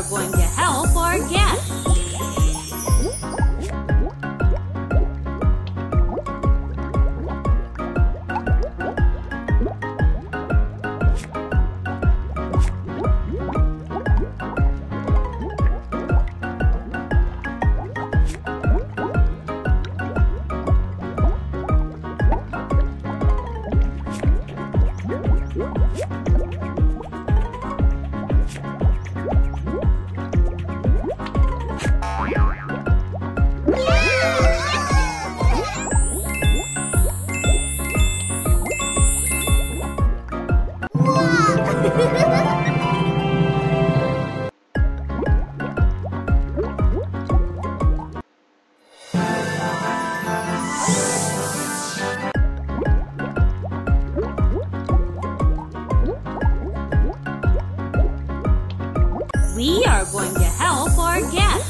are going are going to help our guests.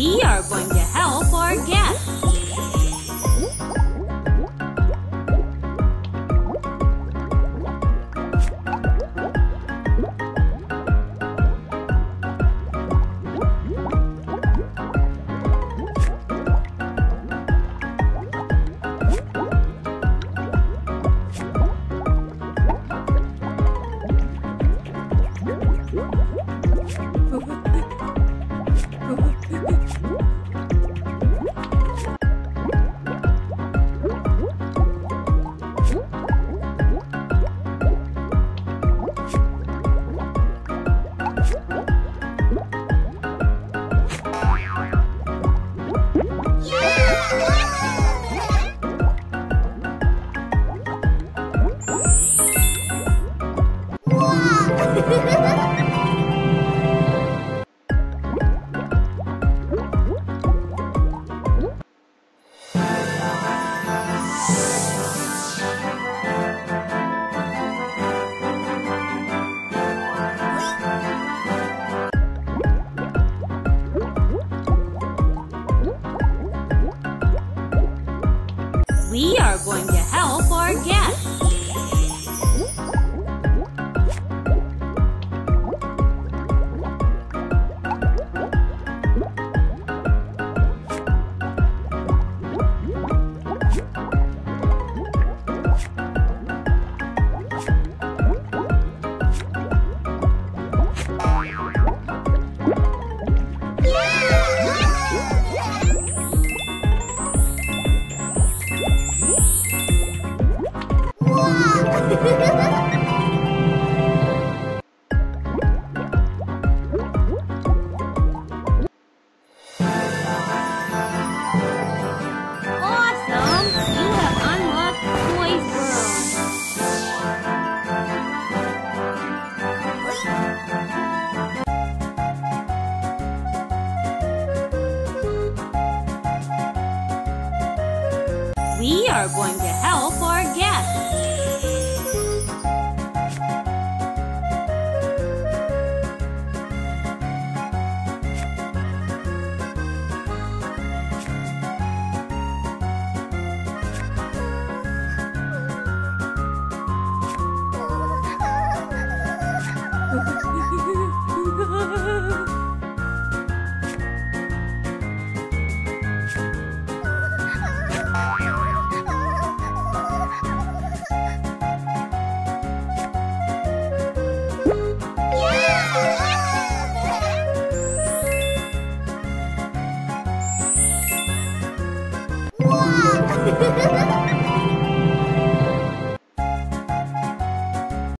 第二关键。Are going guest.